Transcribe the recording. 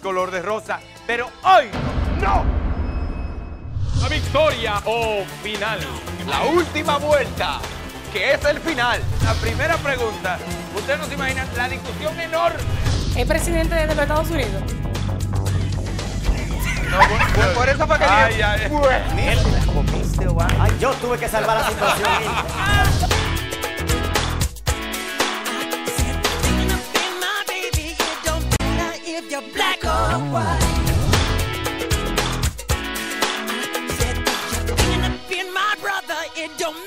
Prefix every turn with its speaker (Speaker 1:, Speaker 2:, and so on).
Speaker 1: color de rosa, pero hoy no.
Speaker 2: La victoria o final.
Speaker 3: La última vuelta, que es el final.
Speaker 1: La primera pregunta, ustedes no se imaginan la discusión enorme.
Speaker 4: ¿Es presidente de los Estados Unidos?
Speaker 1: Por, por eso fue que Ay, ay, ay.
Speaker 3: "Bueno".
Speaker 5: Ay, yo tuve que salvar la situación.
Speaker 6: black or white. Said you're thinking of being my brother, it don't